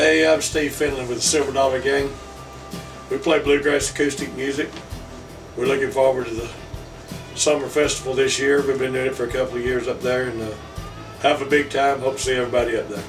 Hey, I'm Steve Finley with the Silver Dollar Gang. We play bluegrass acoustic music. We're looking forward to the summer festival this year. We've been doing it for a couple of years up there and uh, have a big time. Hope to see everybody up there.